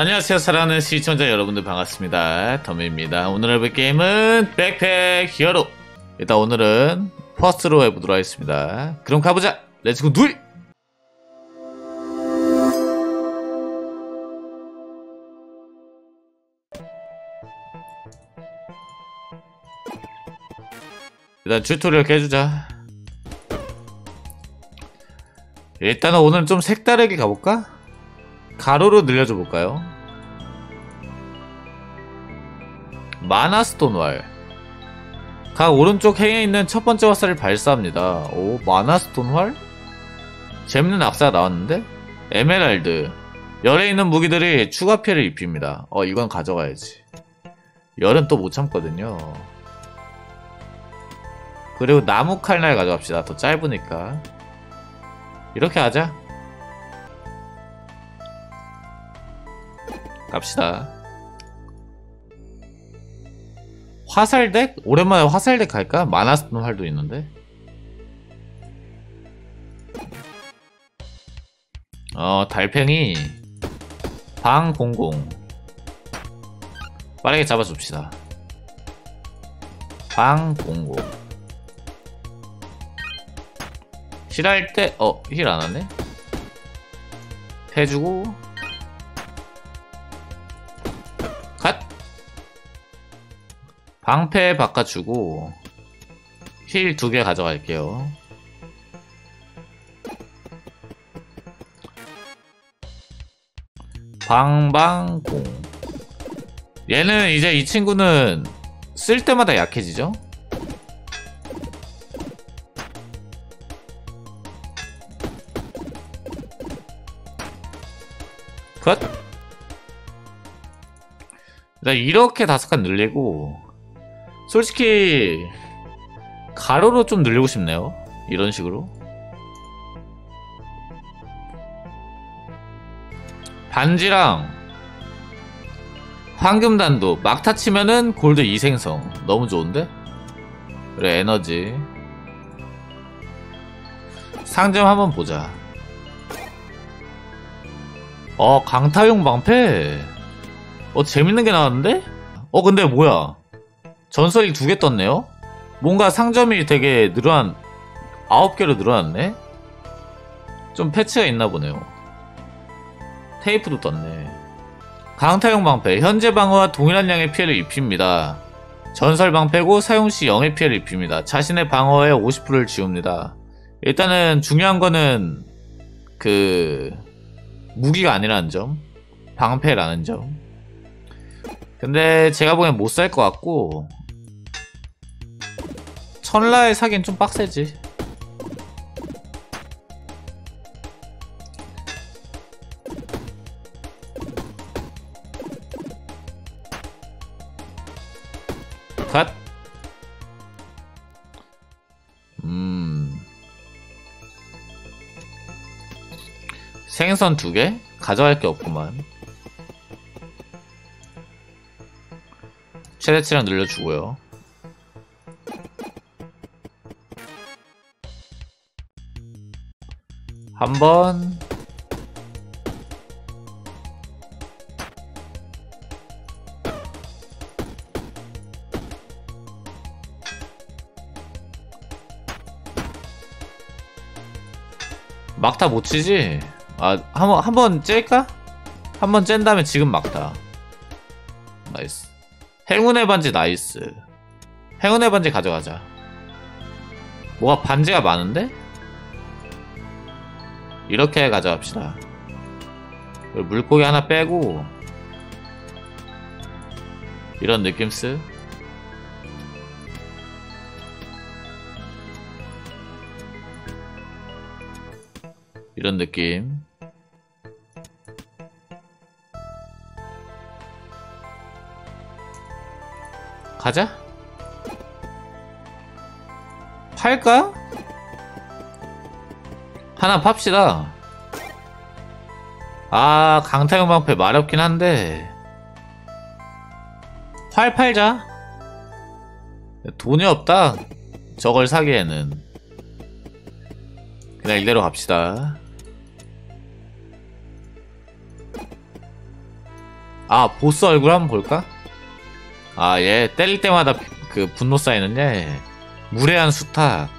안녕하세요. 사랑하는 시청자 여러분들 반갑습니다. 더미입니다. 오늘 해볼 게임은 Backpack Hero. 일단 오늘은 퍼스트로 해보도록 하겠습니다. 그럼 가보자. Let's go 둘! 일단 tutorial 깨주자. 일단은 오늘 좀 색다르게 가볼까? 가로로 늘려줘 볼까요? 마나스톤 활. 각 오른쪽 행에 있는 첫 번째 화살을 발사합니다. 오, 마나스톤 활? 재밌는 악사가 나왔는데? 에메랄드. 열에 있는 무기들이 추가 피해를 입힙니다. 어, 이건 가져가야지. 열은 또 못 참거든요. 그리고 나무 칼날 가져갑시다. 더 짧으니까. 이렇게 하자. 갑시다. 화살덱? 오랜만에 화살덱 갈까? 마나스톤 활도 있는데. 어, 달팽이. 방공공. 빠르게 잡아줍시다. 방공공. 힐할 때, 어, 힐 안 하네? 해주고, 방패 바꿔주고, 힐 두 개 가져갈게요. 방방공. 얘는 이제 이 친구는 쓸 때마다 약해지죠? 컷! 나 이렇게 다섯 칸 늘리고 솔직히 가로로 좀 늘리고 싶네요. 이런 식으로. 반지랑 황금단도. 막타 치면은 골드 2생성. 너무 좋은데? 그래 에너지. 상점 한번 보자. 어 강타용 방패? 어 재밌는 게 나왔는데? 어 근데 뭐야 전설이 두 개 떴네요? 뭔가 상점이 되게 늘어난 9개로 늘어났네? 좀 패치가 있나 보네요. 테이프도 떴네. 강타용 방패 현재 방어와 동일한 양의 피해를 입힙니다. 전설 방패고 사용시 0의 피해를 입힙니다. 자신의 방어에 50%를 지웁니다. 일단은 중요한 거는 그 무기가 아니라는 점 방패라는 점. 근데 제가 보기엔 못 살 것 같고 천라에 사긴 좀 빡세지. 갓. 음... 생선 두 개? 가져갈 게 없구만. 최대치랑 늘려주고요 한번 막타 못 치지? 아, 한 번, 한번 짤까? 한번 짠 다음에 지금 막타. Nice. 행운의 반지 nice. 행운의 반지 가져가자. 뭐가 반지가 많은데? 이렇게 가져갑시다. 물고기 하나 빼고 이런 느낌쓰. 이런 느낌. 가자. 팔까? 하나 팝시다. 아, 강타용 방패 마렵긴 한데. 활 팔자. 돈이 없다. 저걸 사기에는. 그냥 이대로 갑시다. 아 보스 얼굴 한번 볼까? 아얘 때릴 때마다 그 분노 쌓이는 얘 무례한 수탉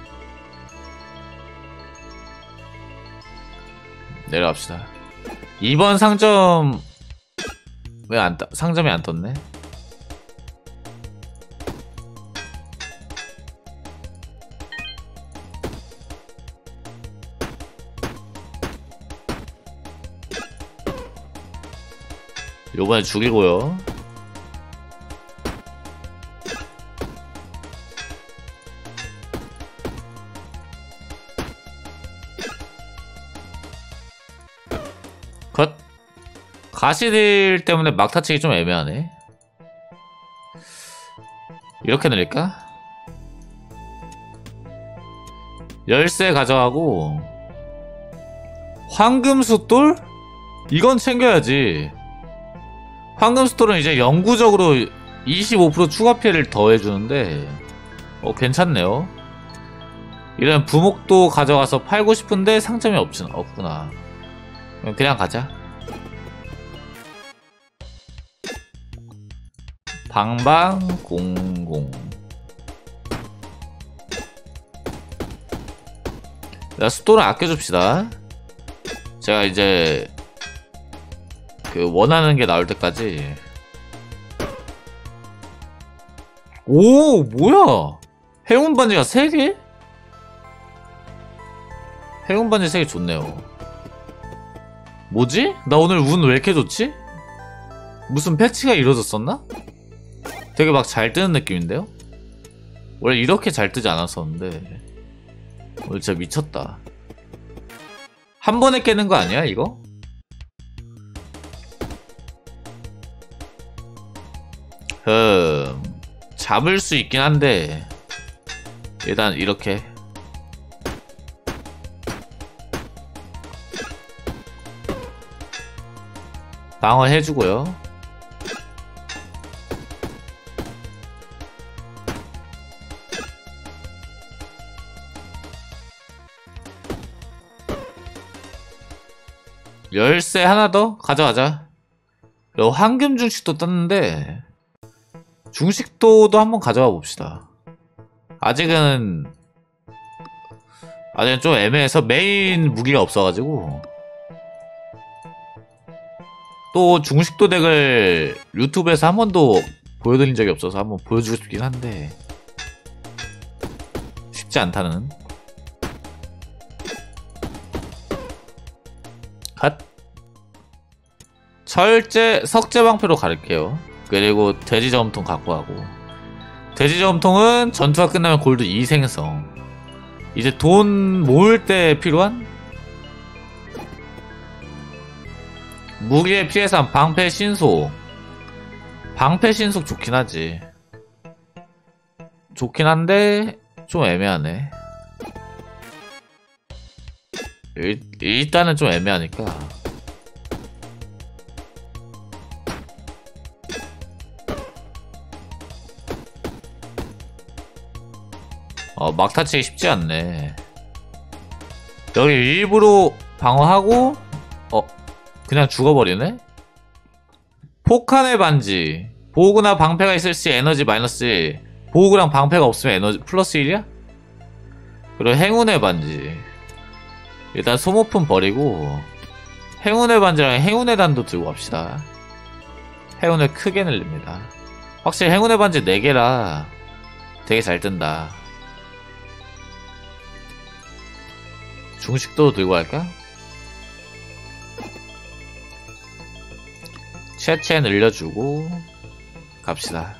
내려갑시다 2번 상점 왜안 떠? 상점이 안 떴네 요번에 죽이고요 가시들 때문에 막타치기 좀 애매하네. 이렇게 늘릴까? 열쇠 가져가고 황금숫돌? 이건 챙겨야지. 황금숫돌은 이제 영구적으로 25% 추가 피해를 더해주는데 어 괜찮네요. 이런 부목도 가져가서 팔고 싶은데 상점이 없진, 없구나. 그냥 가자 방방공공 자 숫돌을 아껴줍시다 제가 이제 그 원하는 게 나올 때까지 오 뭐야 행운 반지가 3개? 행운 반지 3개 좋네요 뭐지? 나 오늘 운 왜 이렇게 좋지? 무슨 패치가 이루어졌었나? 되게 막 잘 뜨는 느낌인데요? 원래 이렇게 잘 뜨지 않았었는데 오늘 진짜 미쳤다 한 번에 깨는 거 아니야 이거? 음 잡을 수 있긴 한데 일단 이렇게 방어 해주고요 열쇠 하나 더 가져가자. 그리고 황금 중식도 떴는데 중식도도 한번 가져가 봅시다. 아직은 아직은 좀 애매해서 메인 무기가 없어가지고. 또 중식도 덱을 유튜브에서 한 번도 보여드린 적이 없어서 한번 보여주고 싶긴 한데 쉽지 않다는. 갓 철제 석재방패로 가릴게요. 그리고 돼지저음통 갖고 가고. 돼지저음통은 전투가 끝나면 골드 2생성. 이제 돈 모을 때 필요한? 무기의 피해산 방패 신속. 방패 신속 좋긴 하지. 좋긴 한데 좀 애매하네. 일, 일단은 좀 애매하니까 어 막타치기 쉽지 않네. 여기 일부러 방어하고 어 그냥 죽어버리네? 폭탄의 반지. 보호구나 방패가 있을 시 에너지 마이너스 1 보호구랑 방패가 없으면 에너지 플러스 1이야? 그리고 행운의 반지. 일단 소모품 버리고 행운의 반지랑 행운의 단도 들고 갑시다. 행운을 크게 늘립니다. 확실히 행운의 반지 4개라 되게 잘 뜬다 중식도 들고 갈까? 채채 늘려주고 갑시다.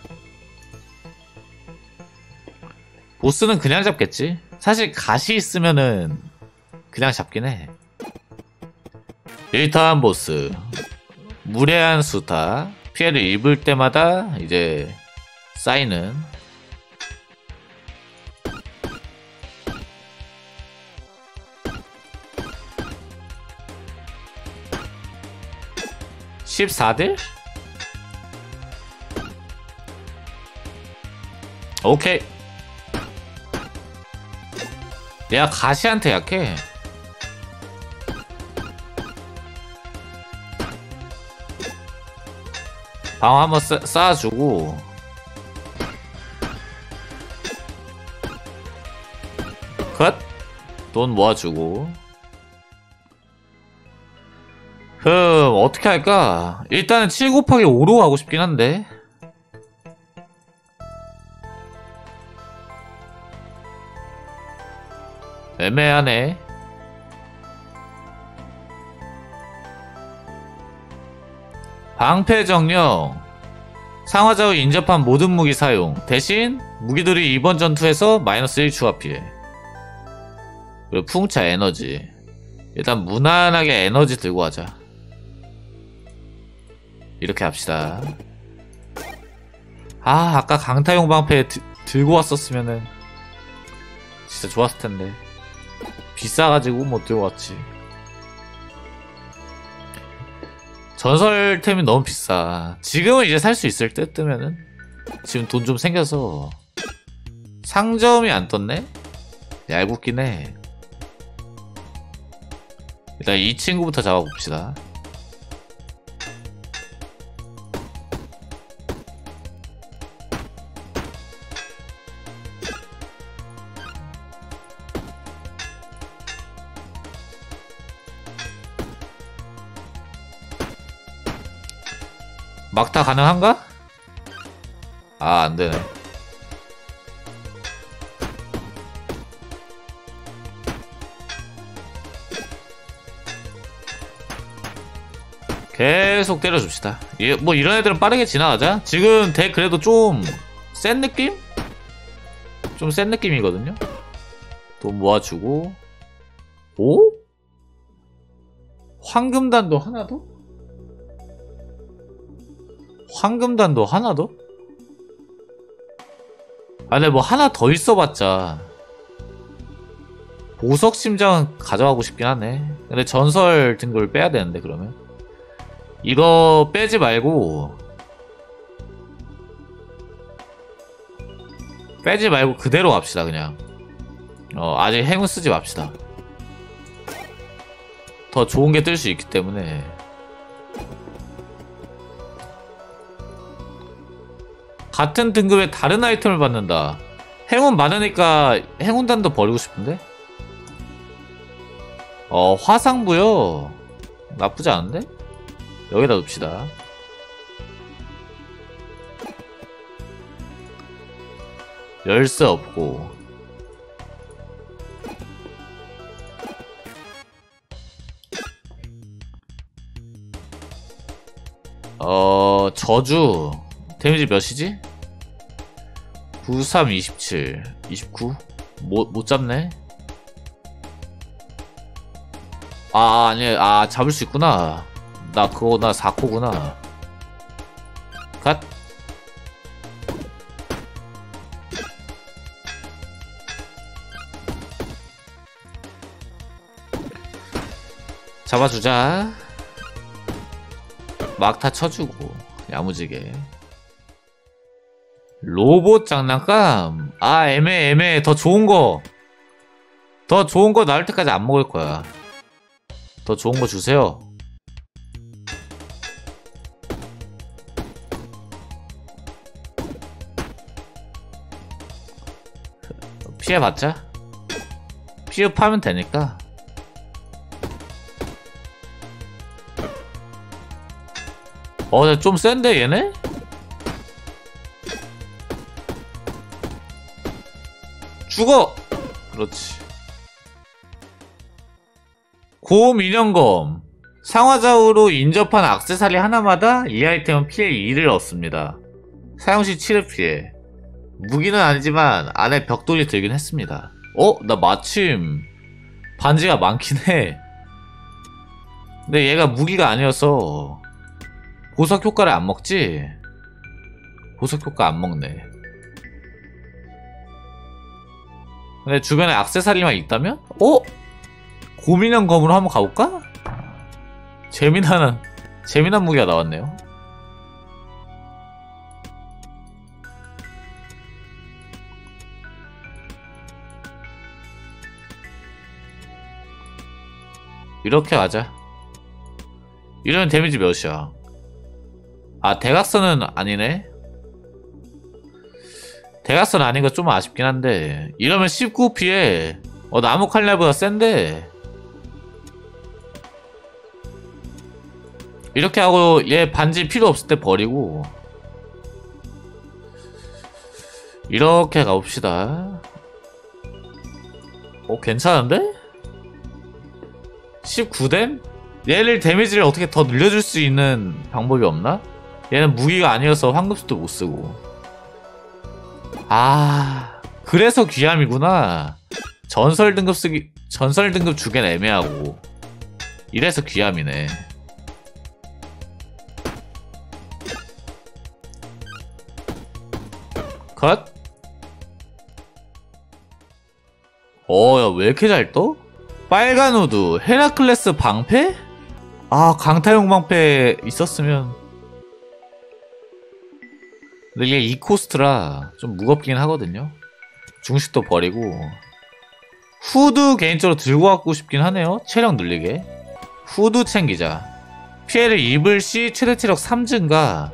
보스는 그냥 잡겠지? 사실 가시 있으면은 그냥 잡긴 해. 1타한 보스. 무례한 수타. 피해를 입을 때마다 이제 쌓이는 (14대) 오케이. 내가 가시한테 약해. 방어 한번 쌓- 쌓아주고. 컷! 돈 모아주고. 흠 어떻게 할까? 일단은 7 곱하기 5로 하고 싶긴 한데. 애매하네. 방패 정령. 상하좌우 인접한 모든 무기 사용. 대신 무기들이 이번 전투에서 마이너스 1 추가 피해. 그리고 풍차 에너지? 일단 무난하게 에너지 들고 하자 이렇게 합시다. 아 아까 강타용 방패 드- 들고 왔었으면은 진짜 좋았을 텐데. 비싸가지고 못 들고 왔지. 전설템이 너무 비싸. 지금은 이제 살 수 있을 때 뜨면은 지금 돈 좀 생겨서 상점이 안 떴네? 얄궂긴 해. 일단 이 친구부터 잡아봅시다 막타 가능한가? 아 안되네 계속 때려줍시다 예, 뭐 이런 애들은 빠르게 지나가자 지금 덱 그래도 좀 센 느낌? 좀 센 느낌이거든요 돈 모아주고 오? 황금단도 하나 더? 황금단도 하나 더? 아 근데 뭐 하나 더 있어봤자 보석 심장은 가져가고 싶긴 하네. 근데 전설 등급을 빼야 되는데 그러면? 이거 빼지 말고 빼지 말고 그대로 갑시다 그냥. 어 아직 행운 쓰지 맙시다. 더 좋은 게 뜰 수 있기 때문에 같은 등급의 다른 아이템을 받는다. 행운 많으니까 행운단도 버리고 싶은데? 어 화상부요. 나쁘지 않은데? 여기다 둡시다. 열쇠 없고. 어 저주 데미지 몇이지? 93, 27, 29? 못, 못 잡네? 아, 아니, 아, 잡을 수 있구나. 나 그거, 나 4코구나. 갓. 잡아주자. 막타 쳐주고, 야무지게. 로봇 장난감? 아, 애매해, 애매해. 더 좋은 거. 더 좋은 거 나올 때까지 안 먹을 거야. 더 좋은 거 주세요. 피해봤자? 피업하면 되니까. 어, 근데 좀 센데, 얘네? 죽어! 그렇지. 고음 인형검. 상하좌우로 인접한 악세사리 하나마다 이 아이템은 피해 2를 얻습니다. 사용시 7회 피해. 무기는 아니지만 안에 벽돌이 들긴 했습니다. 어? 나 마침 반지가 많긴 해. 근데 얘가 무기가 아니어서 보석 효과를 안 먹지? 보석 효과 안 먹네. 근데 주변에 악세사리만 있다면? 어? 고민형 검으로 한번 가볼까? 재미난 재미난 무기가 나왔네요. 이렇게 가자. 이러면 데미지 몇이야? 아 대각선은 아니네 대각선 아닌 거 좀 아쉽긴 한데 이러면 19피에 어 나무 칼날보다 센데 이렇게 하고 얘 반지 필요 없을 때 버리고 이렇게 가봅시다 어 괜찮은데? 19댐? 얘를 데미지를 어떻게 더 늘려줄 수 있는 방법이 없나? 얘는 무기가 아니어서 황금수도 못쓰고 아 그래서 귀함이구나 전설 등급 쓰기 전설 등급 주기엔 애매하고 이래서 귀함이네 컷 어, 야, 왜 이렇게 잘 떠? 빨간 후드, 헤라클레스 방패? 아, 강타용 방패 있었으면. 근데 이게 이코스트라 좀 무겁긴 하거든요. 중식도 버리고. 후드 개인적으로 들고 갖고 싶긴 하네요. 체력 늘리게. 후드 챙기자. 피해를 입을 시 최대 체력 3 증가.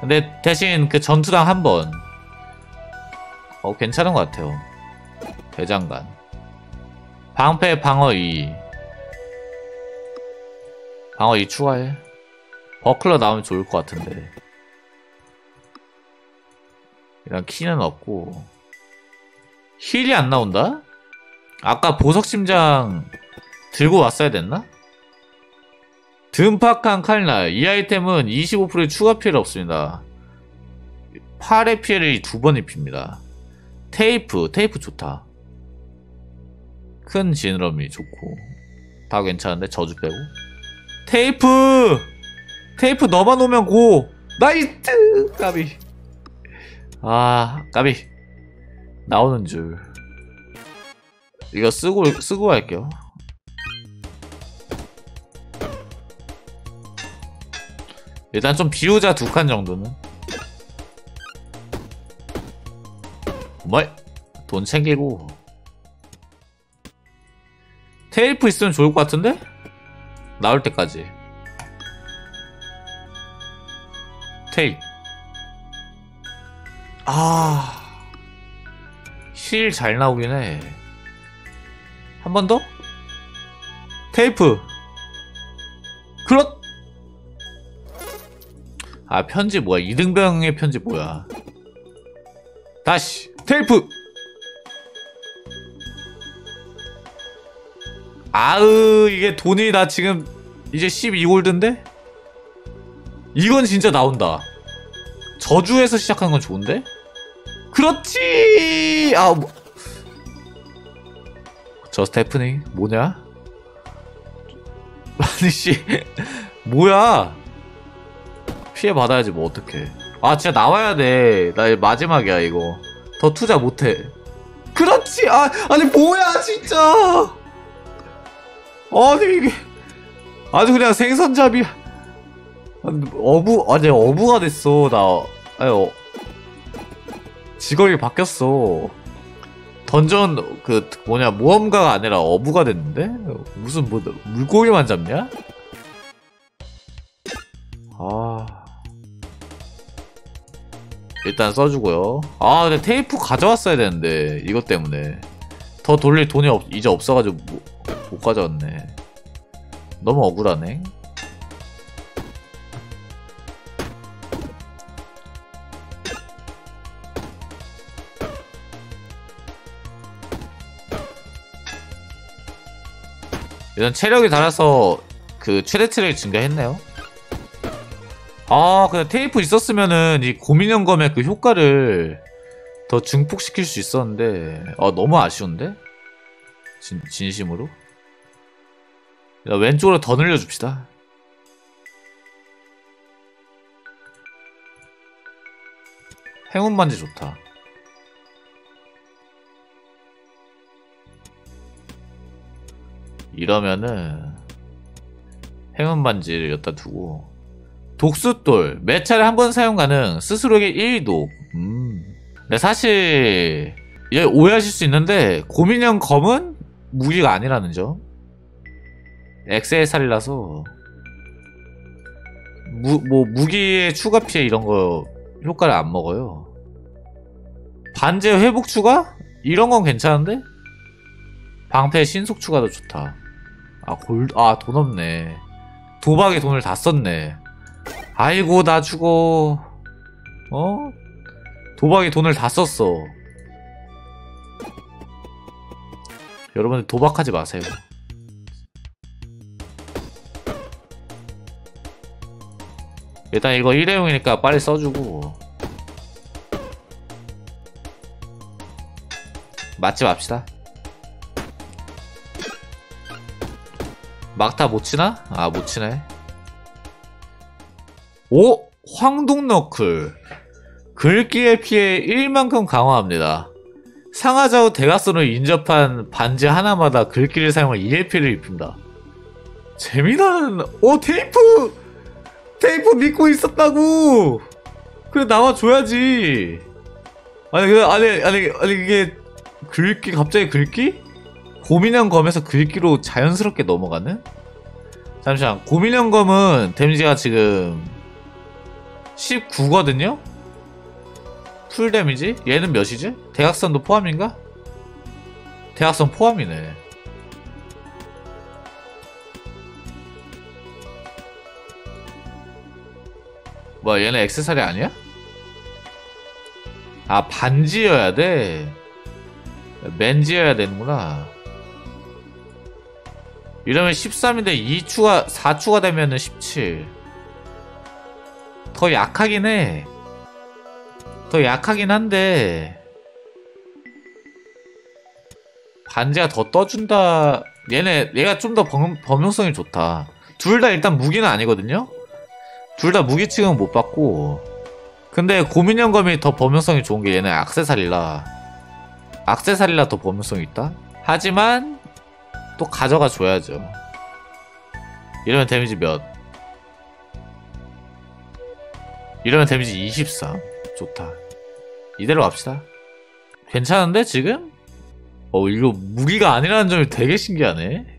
근데 대신 그 전투당 한 번. 어, 괜찮은 것 같아요. 대장간. 방패 방어 2. 방어 2 추가해. Buckler 나오면 좋을 것 같은데. 키는 없고. Heal이 안 나온다? 아까 보석 심장 들고 왔어야 됐나? 투박한 칼날. 이 아이템은 25%의 추가 피해를 얻습니다. 팔의 피해를 두 번 입힙니다. 테이프, 테이프 좋다. 큰 지느러미 좋고. 다 괜찮은데, 저주 빼고. 테이프! 테이프 너만 오면 고! 나이트! 까비. 아, 까비. 나오는 줄. 이거 쓰고, 쓰고 갈게요. 일단 좀 비우자 두 칸 정도는. 뭘? 돈 챙기고. 테이프 있으면 좋을 것 같은데? 나올 때까지. 테이프. 아. 실 잘 나오긴 해. 한 번 더? 테이프. 그렇! 아, 편지 뭐야. 이등병의 편지 뭐야. 다시. 테이프! 아으, 이게 돈이 나 지금 이제 12골드인데? 이건 진짜 나온다. 저주에서 시작한 건 좋은데? 그렇지! 아, 뭐. 저 스테프니, 뭐냐? 아니, 씨. 뭐야? 피해 받아야지, 뭐, 어떡해. 아, 진짜 나와야 돼. 나 마지막이야, 이거. 더 투자 못해. 그렇지! 아, 아니, 뭐야, 진짜! 아니, 이게. 아주 그냥 생선잡이. 어부, 아니, 어부가 됐어. 나, 아니, 어, 직업이 바뀌었어. 던전, 그, 뭐냐, 모험가가 아니라 어부가 됐는데? 무슨, 뭐, 물고기만 잡냐? 아. 일단 써주고요. 아, 근데 테이프 가져왔어야 되는데, 이것 때문에. 더 돌릴 돈이 없, 이제 없어가지고 못, 못 가져왔네. 너무 억울하네. 일단 체력이 달아서 그 최대 체력이 증가했네요. 아, 근데 테이프 있었으면은 이 고민형검의 그 효과를 더 증폭시킬 수 있었는데, 아, 너무 아쉬운데? 진, 진심으로? 야, 왼쪽으로 더 늘려줍시다. 행운 반지 좋다. 이러면은 행운 반지를 여기다 두고 독수돌 매 차례 한 번 사용 가능 스스로에게 1독 음. 근데 사실 얘 오해하실 수 있는데 고민형 검은 무기가 아니라는 점 엑세의 살이라서 무, 뭐 무기의 추가 피해 이런 거 효과를 안 먹어요. 반제 회복 추가? 이런 건 괜찮은데? 방패 신속 추가도 좋다. 아, 골, 아, 돈 없네. 도박에 돈을 다 썼네. 아이고, 나 죽어. 어? 도박에 돈을 다 썼어. 여러분들 도박하지 마세요. 일단 이거 일회용이니까 빨리 써주고 맛집 합시다 막타 못 치나? 아 못 치네 오! 황동너클 글귀의 피해 1만큼 강화합니다 상하좌우 대각선을 인접한 반지 하나마다 글귀를 사용해 1피를 입힌다 재미나는 오 테이프 테이프 믿고 있었다고 그래 나와줘야지 아니 그 아니 아니 아니 이게 글귀 갑자기 글귀? 곰인형 검에서 글귀로 자연스럽게 넘어가는? 잠시만 곰인형 검은 damage가 지금 19거든요? Full damage? 얘는 몇이지? 대각선도 포함인가? 대각선 포함이네 뭐 얘는 액세서리 아니야? 아 반지여야 돼 맨지여야 되는구나 이러면 13인데 2추가 4추가 되면은 17 더 약하긴 해 더 약하긴 한데 반지가 더 떠준다. 얘네 얘가 좀 더 범용성이 좋다. 둘 다 일단 무기는 아니거든요? 둘 다 무기 층은 못 받고. 근데 고민형검이 더 범용성이 좋은 게 얘는 악세사리라. 악세사리라 더 범용성이 있다? 하지만 또 가져가 줘야죠. 이러면 데미지 몇? 이러면 데미지 23 좋다. 이대로 갑시다. 괜찮은데 지금? 어 이거 무기가 아니라는 점이 되게 신기하네.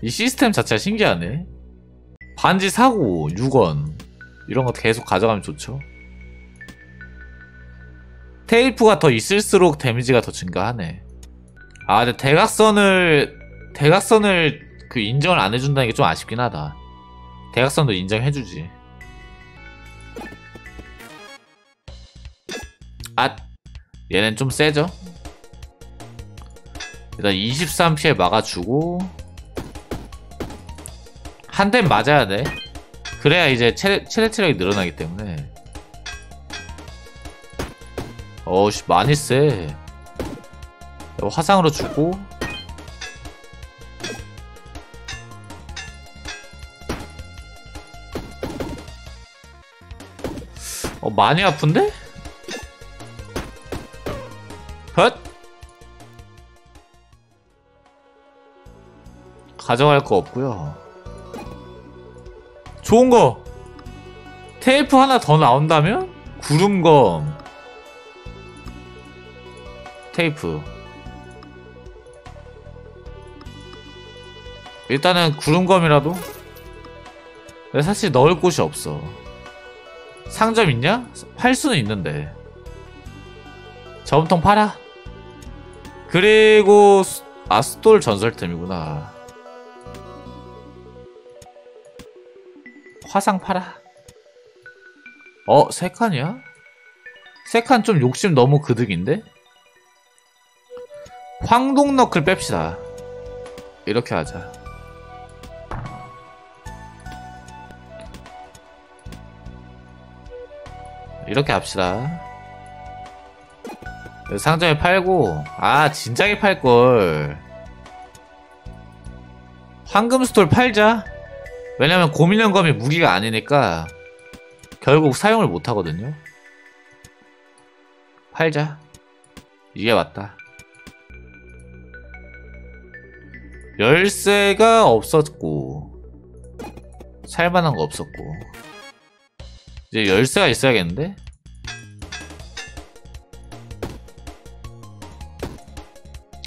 이 시스템 자체가 신기하네. 반지 사고 6원 이런 거 계속 가져가면 좋죠. 테이프가 더 있을수록 데미지가 더 증가하네. 아 근데 대각선을 대각선을 그 인정을 안 해준다는 게 좀 아쉽긴 하다. 대각선도 인정해주지. 아 얘는 좀 세죠? 일단 23피해 막아주고 한 대 맞아야 돼. 그래야 이제 체력, 체력이 늘어나기 때문에. 어우씨 많이 세. 화상으로 주고 많이 아픈데? 헛. 가져갈 거 없고요. 좋은 거. 테이프 하나 더 나온다면? 구름검. 테이프. 일단은 구름검이라도? 사실 넣을 곳이 없어 상점 있냐? 팔 수는 있는데 저음통 팔아 그리고 아스톨 전설템이구나 화상 팔아 어? 세 칸이야? 세 칸 좀 욕심 너무 그득인데? 황동너클 뺍시다 이렇게 하자 이렇게 합시다. 상점에 팔고 아 진작에 팔걸. 황금 스톨 팔자? 왜냐면 고민형검이 무기가 아니니까 결국 사용을 못하거든요. 팔자? 이게 맞다. 열쇠가 없었고 살만한 거 없었고 이제 열쇠가 있어야겠는데?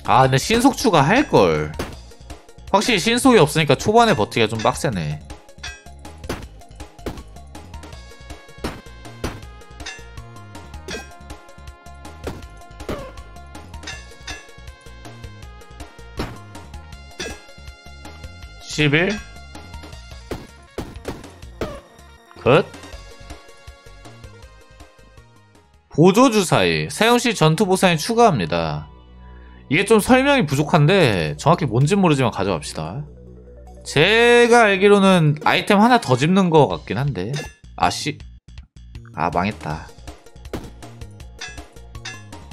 아 근데 신속 추가할걸 확실히 신속이 없으니까 초반에 버티기가 좀 빡세네 십일. 끝 보조주사위 사용시 전투 보상이 추가합니다. 이게 좀 설명이 부족한데 정확히 뭔진 모르지만 가져갑시다. 제가 알기로는 아이템 하나 더 집는 것 같긴 한데. 아씨. 아 망했다.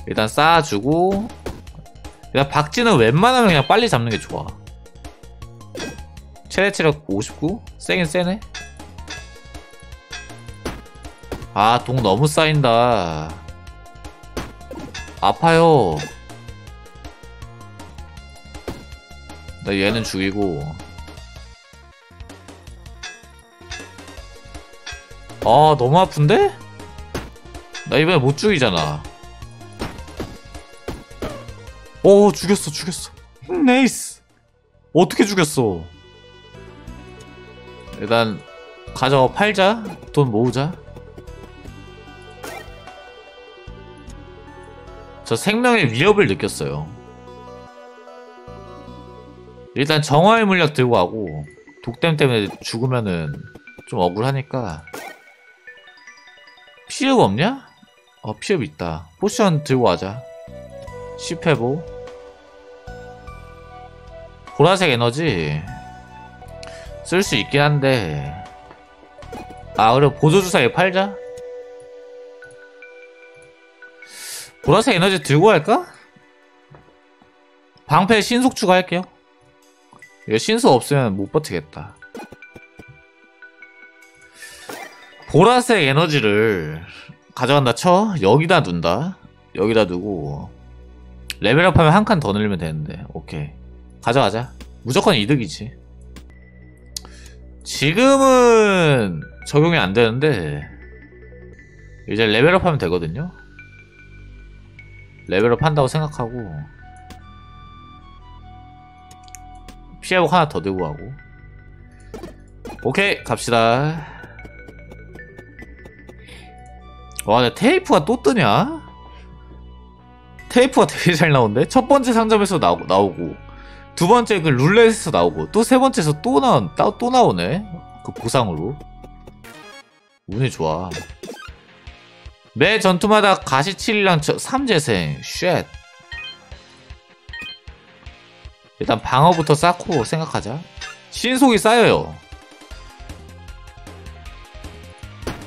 일단 쌓아주고. 일단 박쥐는 웬만하면 그냥 빨리 잡는 게 좋아. 최대 체력 59? 세긴 세네 아 동 너무 쌓인다. 아파요. 나 얘는 죽이고. 아 너무 아픈데? 나 이번에 못 죽이잖아. 오 죽였어 죽였어. Nice. 어떻게 죽였어? 일단 가져가 팔자. 돈 모으자 저 생명의 위협을 느꼈어요. 일단 정화의 물약 들고 가고 독댐 때문에 죽으면은 좀 억울하니까 피흡 없냐? 어 피흡 있다. Potion 들고 가자. 10회복. 보라색 에너지 쓸 수 있긴 한데 아 그럼 보조주사에 팔자 보라색 에너지 들고 갈까? 방패 신속 추가할게요. 이거 신속 없으면 못 버티겠다. 보라색 에너지를 가져간다 쳐? 여기다 둔다. 여기다 두고. 레벨업하면 한 칸 더 늘리면 되는데. 오케이. 가져가자. 무조건 이득이지. 지금은 적용이 안 되는데 이제 레벨업하면 되거든요 레벨업 한다고 생각하고 피해복 하나 더 들고 가고. 오케이 갑시다. 와 근데 테이프가 또 뜨냐? 테이프가 되게 잘 나오는데? 첫 번째 상점에서 나오, 나오고 두 번째 그 룰렛에서 나오고 또 세 번째에서 또, 나, 또, 또 나오네? 그 보상으로. 운이 좋아 매 전투마다 가시 칠이랑 삼 재생. Shit. 일단 방어부터 쌓고 생각하자. 신속이 쌓여요.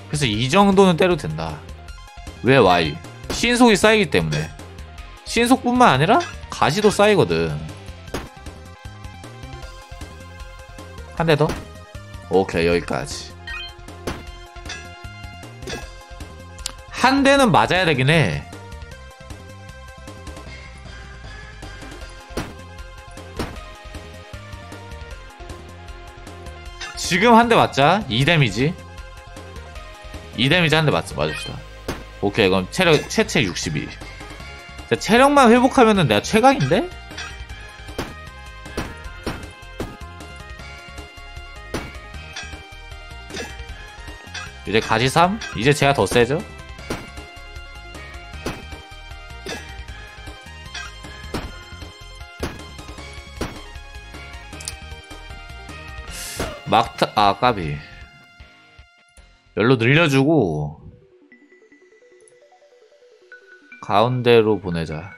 그래서 이 정도는 때려도 된다. 왜 why? 신속이 쌓이기 때문에. 신속뿐만 아니라 가시도 쌓이거든. 한 대 더? 오케이 여기까지 한 대는 맞아야 되긴 해 지금 한 대 맞자 2데미지 2데미지 한 대 맞자 맞읍시다 오케이 그럼 체력 최체 62 자, 체력만 회복하면은 내가 최강인데? 이제 가지 3? 이제 제가 더 세죠? 막타 아 까비. 열로 늘려주고 가운데로 보내자.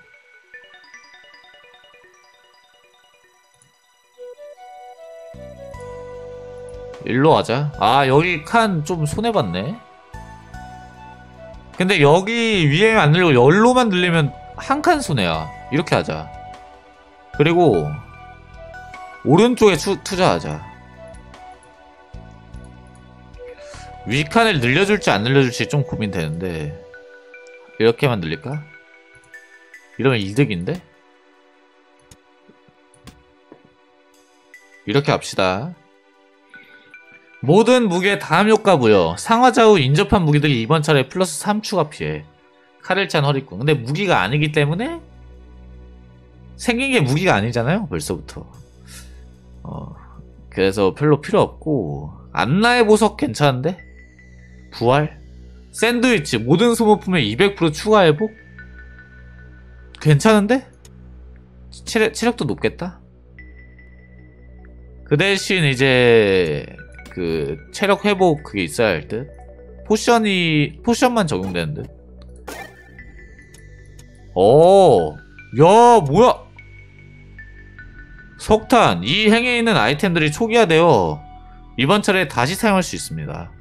일로 가자. 아 여기 칸 좀 손해봤네. 근데 여기 위에 안 늘리고 열로만 늘리면 한 칸 손해야. 이렇게 하자. 그리고 오른쪽에 투, 투자하자 위칸을 늘려줄지 안 늘려줄지 좀 고민되는데 이렇게만 늘릴까? 이러면 이득인데? 이렇게 합시다 모든 무기의 다음 효과 부여 상하좌우 인접한 무기들이 이번 차례 플러스 3 추가 피해 칼을 찬 허리꾼 근데 무기가 아니기 때문에 생긴 게 무기가 아니잖아요 벌써부터 어, 그래서 별로 필요 없고 안나의 보석 괜찮은데? 부활? 샌드위치 모든 소모품에 200% 추가 회복? 괜찮은데? 체력, 체력도 높겠다? 그 대신 이제 그 체력 회복 그게 있어야 할 듯. Potion이 potion만 적용되는 듯. 오, 야 뭐야? 석탄 이 행에 있는 아이템들이 초기화되어 이번 차례 다시 사용할 수 있습니다.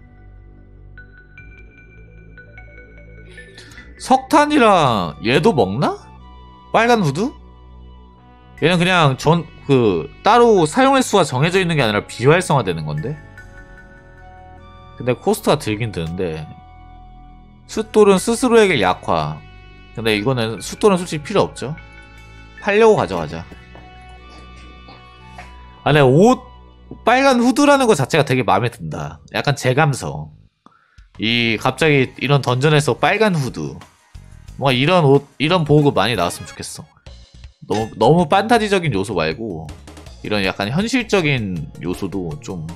석탄이랑 얘도 먹나? 빨간 후드? 얘는 그냥 전 그 따로 사용 횟수가 정해져 있는 게 아니라 비활성화 되는 건데. 근데 코스트가 들긴 드는데 숫돌은 스스로에게 약화. 근데 이거는 숫돌은 솔직히 필요 없죠. 팔려고 가져가자. 아, 내 옷, 빨간 후드라는 것 자체가 되게 마음에 든다. 약간 제 감성. 이, 갑자기 이런 던전에서 빨간 후드. 뭔가 이런 옷, 이런 보호구 많이 나왔으면 좋겠어. 너무, 너무 판타지적인 요소 말고, 이런 약간 현실적인 요소도 좀,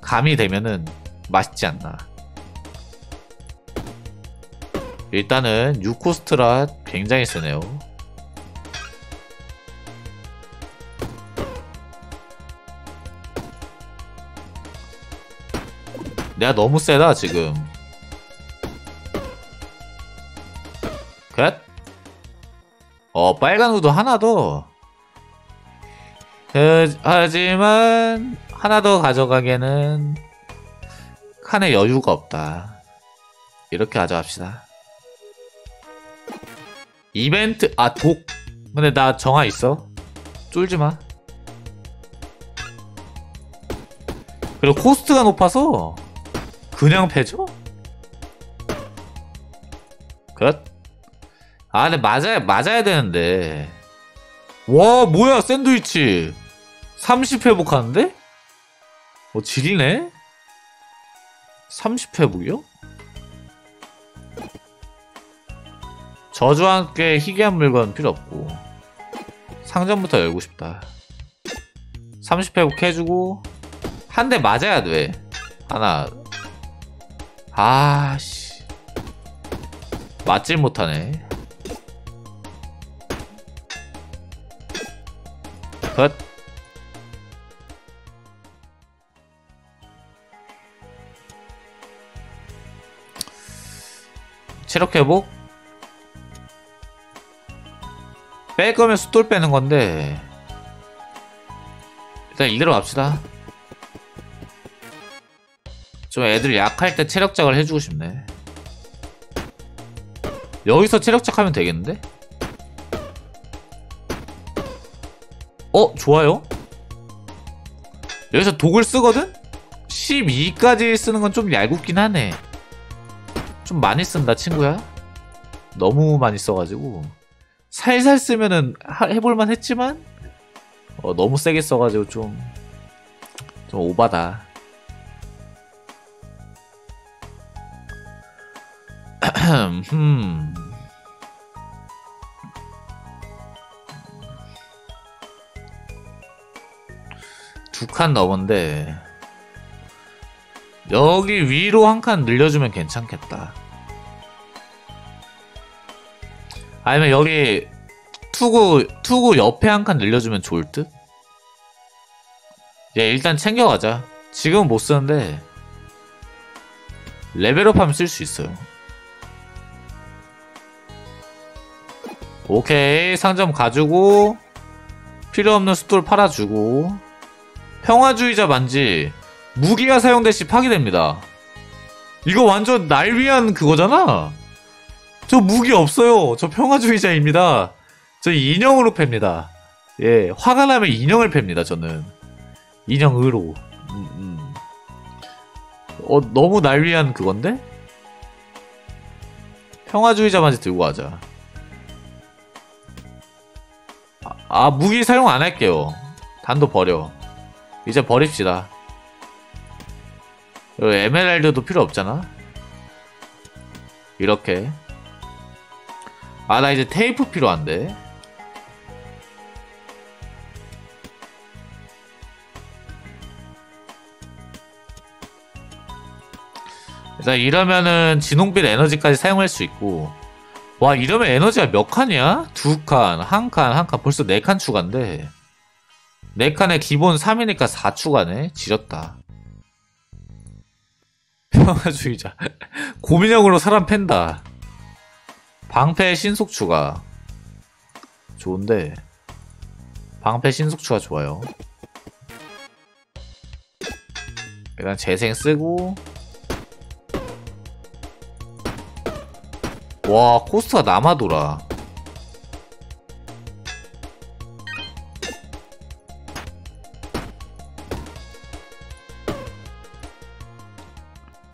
가미되면은 맛있지 않나. 일단은 6코스트라 굉장히 세네요. 내가 너무 세다 지금 good? 어 빨간 후드 하나 더 그, 하지만 하나 더 가져가기에는 칸에 여유가 없다 이렇게 가져갑시다 이벤트 아 독 근데 나 정화 있어 쫄지 마 그리고 cost가 높아서 그냥 패죠? Good. 아, 근데 맞아야, 맞아야 되는데. 와, 뭐야, 샌드위치. 30 회복하는데? 어, 지리네? 30 회복이요? 저주와 함께 희귀한 물건 필요 없고. 상점부터 열고 싶다. 30 회복해주고, 한 대 맞아야 돼. 하나, 아씨 맞질 못하네 컷. 체력 회복? 뺄 거면 숫돌 빼는 건데. 일단 이대로 갑시다. 좀 애들 약할 때 체력작을 해주고 싶네. 여기서 체력작 하면 되겠는데? 어? 좋아요 여기서 독을 쓰거든? 12까지 쓰는 건 좀 얄궂긴 하네 좀 많이 쓴다 친구야 너무 많이 써가지고 살살 쓰면은 해볼만 했지만 어, 너무 세게 써가지고 좀 좀 오바다 음. 두 칸 넘은데 여기 위로 한 칸 늘려주면 괜찮겠다. 아니면 여기 투구 투구 옆에 한 칸 늘려주면 좋을 듯? 예, 일단 챙겨가자. 지금은 못 쓰는데 레벨업하면 쓸 수 있어요. 오케이 상점 가지고 필요없는 숫돌 팔아주고 평화주의자 반지 무기가 사용될 시 파괴됩니다. 이거 완전 날 위한 그거잖아. 저 무기 없어요. 저 평화주의자입니다. 저 인형으로 팹니다. 예 화가 나면 인형을 팹니다 저는. 인형으로. 음, 음. 어 너무 날 위한 그건데? 평화주의자 반지 들고 가자. 아 무기 사용 안 할게요. 단도 버려 이제 버립시다. 에메랄드도 필요 없잖아. 이렇게. 아 나 이제 테이프 필요한데. 일단 이러면은 진홍빛 에너지까지 사용할 수 있고. 와 이러면 에너지가 몇 칸이야? 두 칸, 한 칸, 한 칸. 벌써 네 칸 추가인데 네 칸에 기본 3이니까 4 추가네. 지렸다. 평화주의자. 고민형으로 사람 팬다. 방패 신속 추가. 좋은데. 방패 신속 추가 좋아요. 일단 재생 쓰고. 와, 코스트가 남아돌아.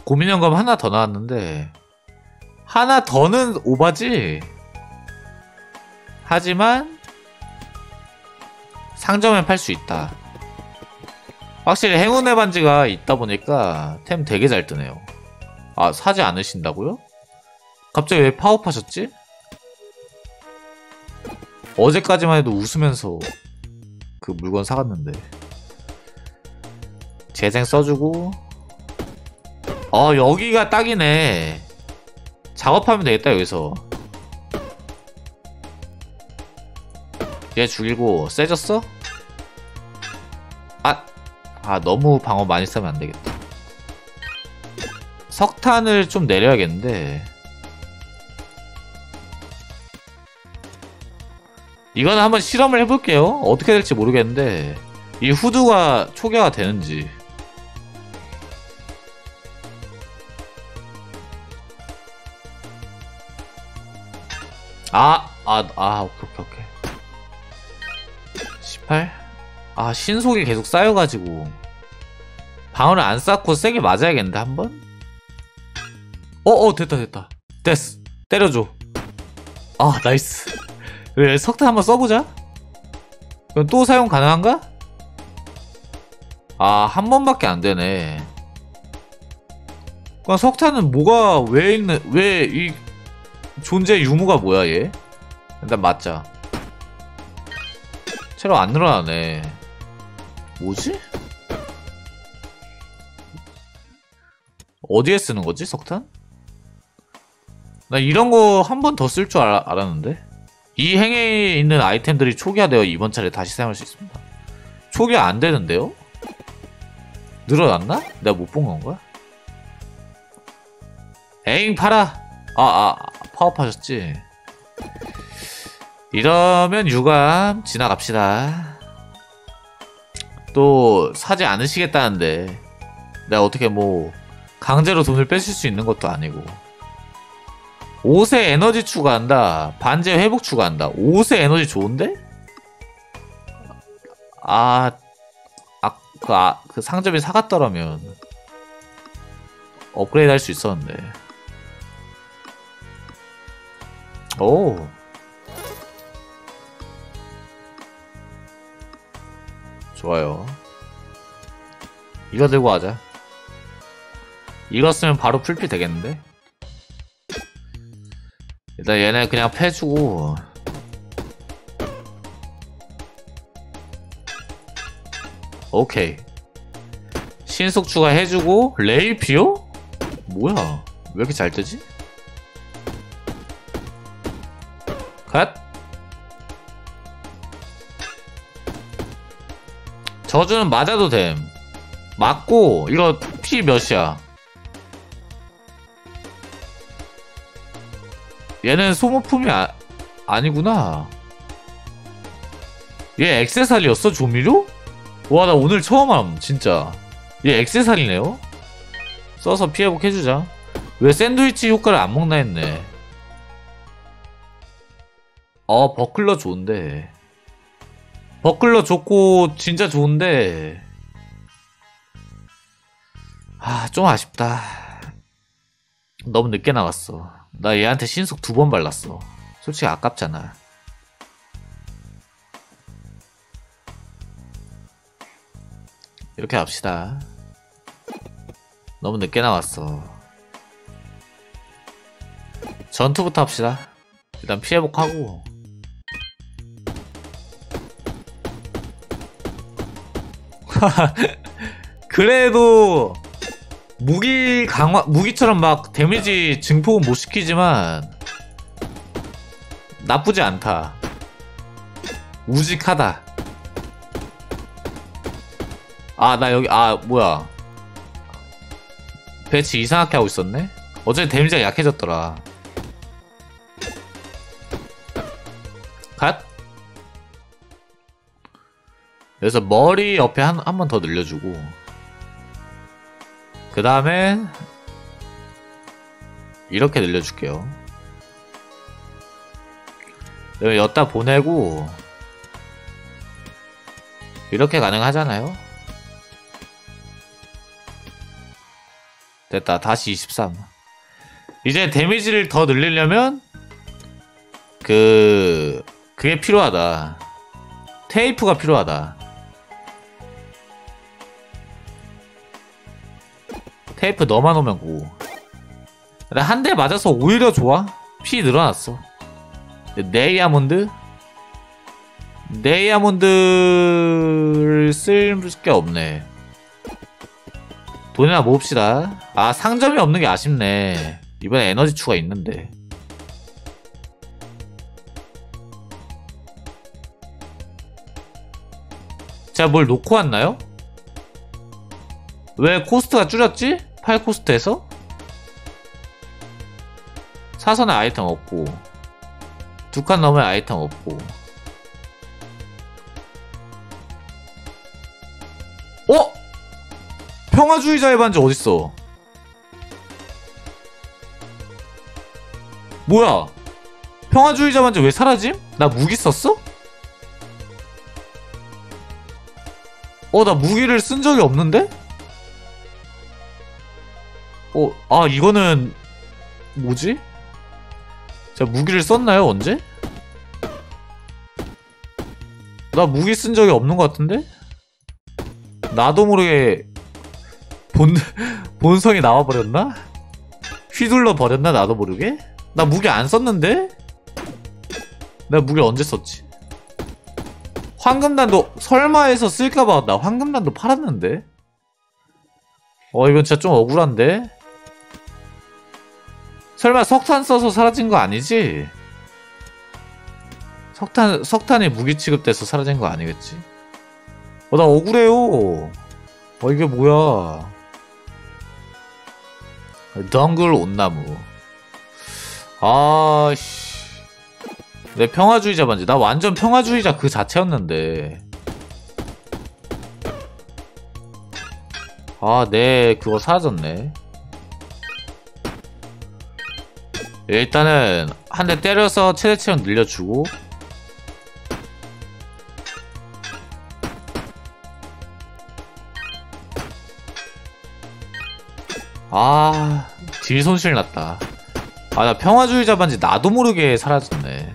고민연금 하나 더 나왔는데 하나 더는 오바지 하지만 상점에 팔 수 있다 확실히 행운의 반지가 있다 보니까 템 되게 잘 뜨네요 아 사지 않으신다고요? 갑자기 왜 파업하셨지? 어제까지만 해도 웃으면서 그 물건 사갔는데 재생 써주고 어 여기가 딱이네. 작업하면 되겠다 여기서. 얘 죽이고 세졌어? 아, 아 너무 방어 많이 쓰면 안되겠다. 석탄을 좀 내려야겠는데. 이거는 한번 실험을 해볼게요. 어떻게 될지 모르겠는데. 이 후드가 초기화가 되는지 아, 아, 아, 오케이, 오케이, 오케이. 18? 아, 신속이 계속 쌓여가지고. 방어를 안 쌓고 세게 맞아야겠는데, 한 번? 어, 어, 됐다, 됐다. 됐어. 때려줘. 아, nice. 왜, 석탄 한번 써보자. 그럼 또 사용 가능한가? 아, 한 번밖에 안 되네. 그럼 석탄은 뭐가 왜 있는, 왜 이, 존재 유무가 뭐야 얘? 일단 맞자 체력 안 늘어나네 뭐지? 어디에 쓰는 거지 석탄? 나 이런 거 한 번 더 쓸 줄 알았는데 이 행에 있는 아이템들이 초기화되어 이번 차례 다시 사용할 수 있습니다 초기화 안 되는데요? 늘어났나? 내가 못 본 건가? 에잉 팔아 아, 아, 파업하셨지? 이러면 유감 지나갑시다. 또 사지 않으시겠다는데 내가 어떻게 뭐 강제로 돈을 뺏을 수 있는 것도 아니고 옷에 에너지 추가한다 반제 회복 추가한다 옷에 에너지 좋은데? 아, 아, 그, 아, 그 상점이 사갔더라면 업그레이드 할 수 있었는데 오. 좋아요. 이거 들고 가자. 이거 쓰면 바로 풀피 되겠는데? 일단 얘네 그냥 패주고 오케이 신속 추가해주고 레일 비오? 뭐야 왜 이렇게 잘 뜨지? 컷 저주는 맞아도 됨. 맞고 이거 피 몇이야? 얘는 소모품이 아, 아니구나. 얘 액세살이었어 조미료? 와 나 오늘 처음 함 진짜. 얘 액세살이네요. 써서 피해 복 해주자. 왜 샌드위치 효과를 안 먹나 했네. 어 버클러 좋은데 버클러 좋고 진짜 좋은데 아 좀 아쉽다. 너무 늦게 나왔어. 나 얘한테 신속 두 번 발랐어. 솔직히 아깝잖아. 이렇게 합시다. 너무 늦게 나왔어. 전투부터 합시다. 일단 피해복하고 그래도 무기 강화 무기처럼 막 데미지 증폭은 못 시키지만 나쁘지 않다. 우직하다. 아 나 여기 아 뭐야. 배치 이상하게 하고 있었네? 어제 데미지가 약해졌더라 그래서 머리 옆에 한 한 번 더 늘려주고. 그 다음에 이렇게 늘려줄게요. 여기 여기다 보내고 이렇게 가능하잖아요. 됐다. 다시 23 이제 데미지를 더 늘리려면 그 그게 필요하다. 테이프가 필요하다 테이프 넣어만 오면 고. 한 대 맞아서 오히려 좋아. 피 늘어났어. 네이아몬드? 네이아몬드를 쓸 게 없네. 돈이나 모읍시다. 아 상점이 없는 게 아쉽네. 이번에 에너지 추가 있는데. 제가 뭘 놓고 왔나요? 왜 코스트가 줄였지? 8 코스트에서? 사선에 아이템 없고 두 칸 넘으면 아이템 없고 어? 평화주의자의 반지 어딨어? 뭐야? 평화주의자 반지 왜 사라짐? 나 무기 썼어? 어, 나 무기를 쓴 적이 없는데? 어, 아, 이거는, 뭐지? 제가 무기를 썼나요, 언제? 나 무기 쓴 적이 없는 것 같은데? 나도 모르게 본, 본성이 나와버렸나? 휘둘러 버렸나, 나도 모르게? 나 무기 안 썼는데? 내가 무기 언제 썼지? 황금단도 설마 해서 쓸까봐 나 황금단도 팔았는데? 어 이건 진짜 좀 억울한데? 설마 석탄 써서 사라진 거 아니지? 석탄, 석탄이 무기 취급돼서 사라진 거 아니겠지? 어, 나 억울해요. 어, 이게 뭐야. 덩글 온나무. 아 씨. 내 평화주의자 반지. 나 완전 평화주의자 그 자체였는데. 아, 네, 그거 사라졌네. 일단은 한 대 때려서 최대 체력 늘려주고 아, 딜 손실 났다. 아, 나 평화주의자 반지 나도 모르게 사라졌네.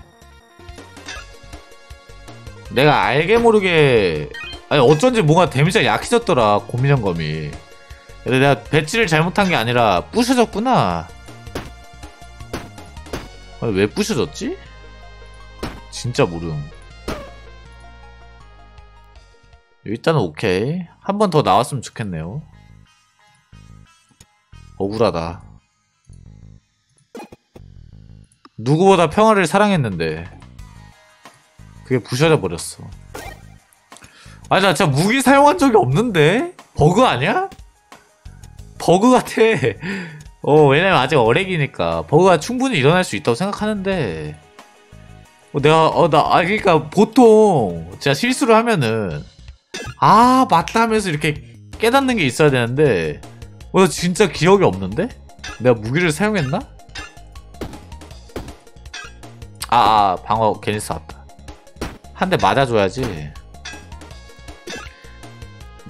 내가 알게 모르게 아니 어쩐지 뭔가 데미지가 약해졌더라 고민형검이 근데 내가 배치를 잘못한 게 아니라 부셔졌구나 아니, 왜 부셔졌지? 진짜 모름 일단은 오케이 한 번 더 나왔으면 좋겠네요 억울하다 누구보다 평화를 사랑했는데 그게 부셔져 버렸어. 아니 나 진짜 무기 사용한 적이 없는데 버그 아니야? 버그 같아. 어 왜냐면 아직 어렉이니까 버그가 충분히 일어날 수 있다고 생각하는데 어, 내가 어 나 아 그러니까 보통 제가 실수를 하면은 아 맞다 하면서 이렇게 깨닫는 게 있어야 되는데 어 나 진짜 기억이 없는데 내가 무기를 사용했나? 아, 아 방어 괜히 쐈다. 한 대 맞아줘야지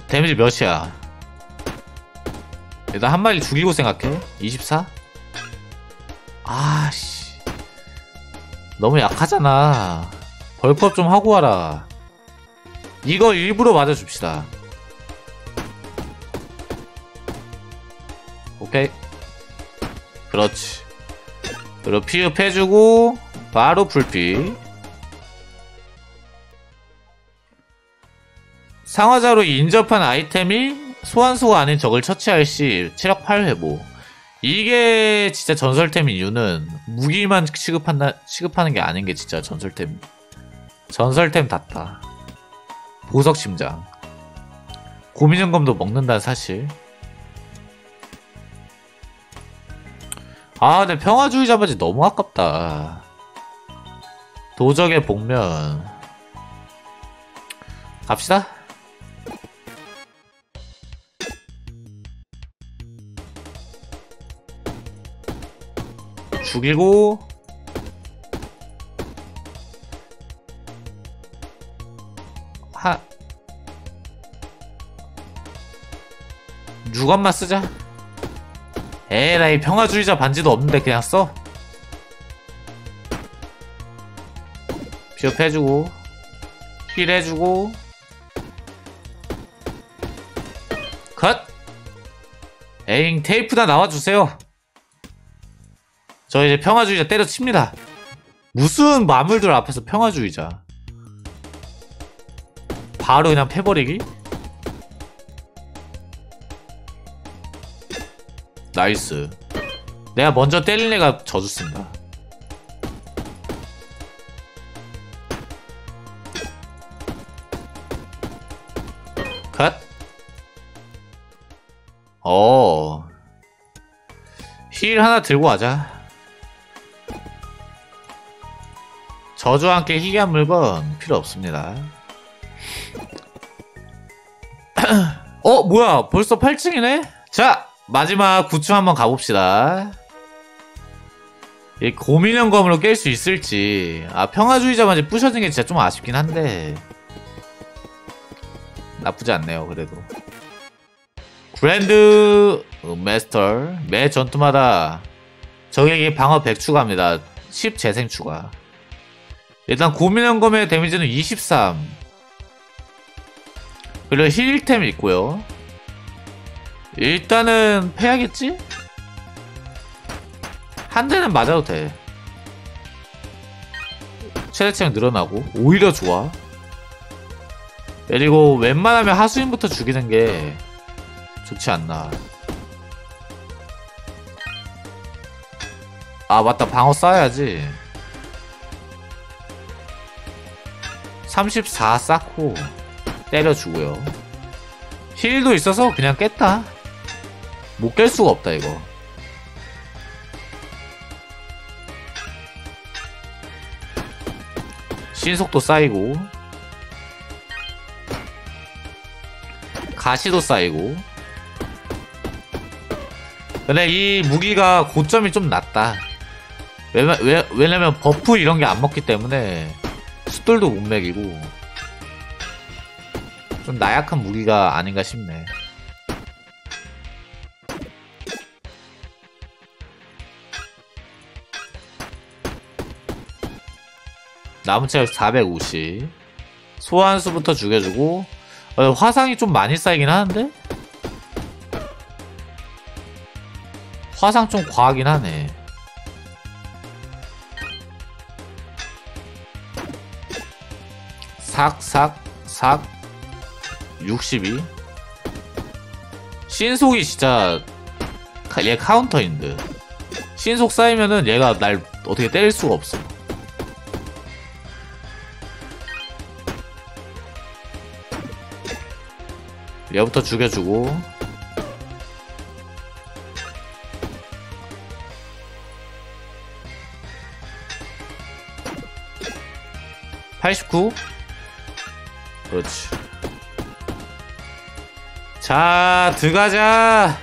데미지 몇이야 일단 한 마리 죽이고 생각해. 24? 아씨. 너무 약하잖아. 벌크업 좀 하고 와라. 이거 일부러 맞아줍시다. 오케이. 그렇지. 그리고 피흡 해주고 바로 풀피 상하자로 인접한 아이템이 소환수가 아닌 적을 처치할 시 체력 8회복 이게 진짜 전설템 이유는 무기만 취급한다, 취급하는 게 아닌 게 진짜 전설템 전설템 닿다 보석 심장 고민연금도 먹는다는 사실. 아, 근데 평화주의자 바지 너무 아깝다. 도적의 복면. 갑시다. 죽이고 하 유감만 쓰자. 에라이 평화주의자 반지도 없는데 그냥 써. 피업 해주고 힐 해주고. 컷! 에잉 테이프나 나와주세요 저 이제 평화주의자 때려칩니다. 무슨 마물들 앞에서 평화주의자. 바로 그냥 패버리기? Nice. 내가 먼저 때린 애가 져줬습니다. 컷. 어. 힐 하나 들고 가자. 저주와 함께 희귀한 물건 필요 없습니다. 어, 뭐야. 벌써 8층이네? 자, 마지막 구층 한번 가봅시다. 이 고민형검으로 깰 수 있을지. 아, 평화주의자만 이제 부셔진 게 진짜 좀 아쉽긴 한데. 나쁘지 않네요, 그래도. 그랜드 마스터 매 전투마다 적에게 방어 100 추가합니다. 10 재생 추가. 일단 고민연검의 데미지는 23 그리고 힐템이 있고요. 일단은 패야겠지? 한 대는 맞아도 돼. 최대치는 늘어나고 오히려 좋아. 그리고 웬만하면 하수인부터 죽이는 게 좋지 않나. 아 맞다 방어 쌓아야지. 34 쌓고 때려주고요. 힐도 있어서 그냥 깼다. 못 깰 수가 없다 이거. 신속도 쌓이고 가시도 쌓이고 근데 이 무기가 고점이 좀 낮다 왜냐, 왜, 왜냐면 버프 이런 게 안 먹기 때문에 숫돌도 못 매기고 좀 나약한 무기가 아닌가 싶네. 남은 체력 450 소환수부터 죽여주고 어, 화상이 좀 많이 쌓이긴 하는데? 화상 좀 과하긴 하네 삭, 삭, 삭. 62 신속이 진짜 얘 카운터인데. 신속 쌓이면은 얘가 날 어떻게 때릴 수가 없어. 얘부터 죽여주고. 89 그렇지 자 들어가자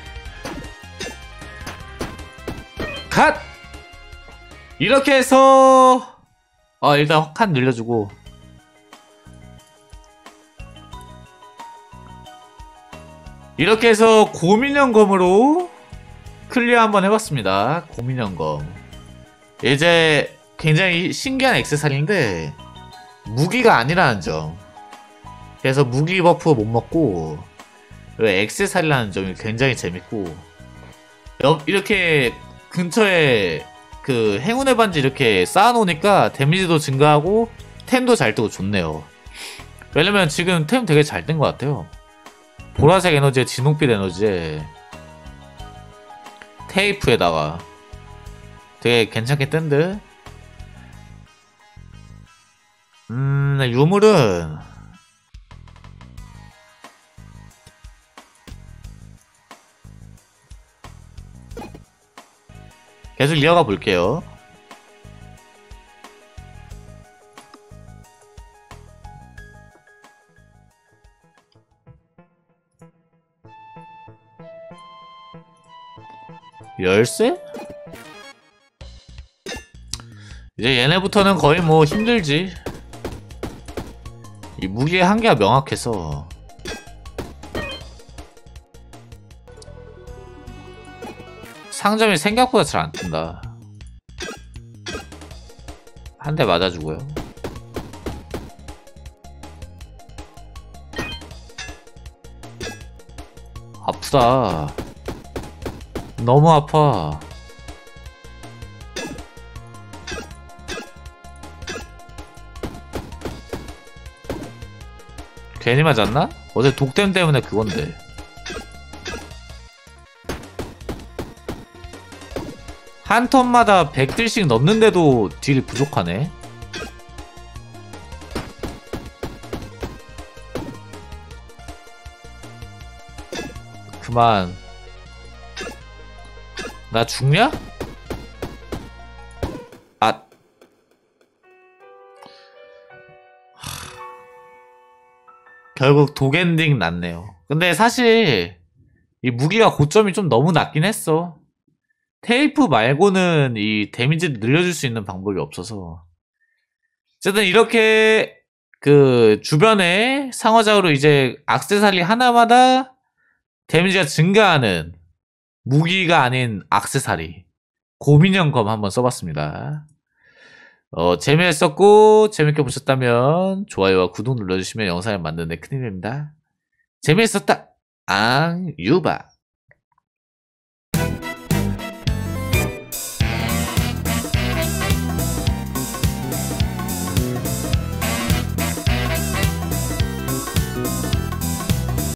갓 이렇게 해서 어 일단 한 늘려주고 이렇게 해서 고민연검으로 클리어 한번 해봤습니다. 고민연검. 이제 굉장히 신기한 액세서리인데 무기가 아니라는 점. 그래서 무기 버프 못 먹고 액세서리라는 점이 굉장히 재밌고 이렇게 근처에 그 행운의 반지 이렇게 쌓아놓으니까 데미지도 증가하고 템도 잘 뜨고 좋네요. 왜냐면 지금 템 되게 잘 뜬 것 같아요. 보라색 에너지에 진홍빛 에너지에 테이프에다가 되게 괜찮게 뜬 듯? 음, 유물은 계속 이어가 볼게요. 열쇠? 이제 얘네부터는 거의 뭐 힘들지. 이 무기의 한계가 명확해서. 상점이 생각보다 잘 안 뜬다. 한 대 맞아주고요. 아프다. 너무 아파. 괜히 맞았나? 어제 독댐 때문에 그건데. 한 턴마다 100딜씩 넣는데도 딜 부족하네. 그만. 나 죽냐? 아. 하. 결국 독엔딩 났네요. 근데 사실 이 무기가 고점이 좀 너무 낮긴 했어. 테이프 말고는 이 데미지를 늘려줄 수 있는 방법이 없어서. 어쨌든 이렇게 그 주변에 상호작으로 이제 악세사리 하나마다 데미지가 증가하는 무기가 아닌 악세사리 고민형 검 한번 써봤습니다. 어, 재미있었고 재밌게 보셨다면 좋아요와 구독 눌러주시면 영상을 만드는 데 큰 힘이 됩니다. 재미있었다. 앙 유바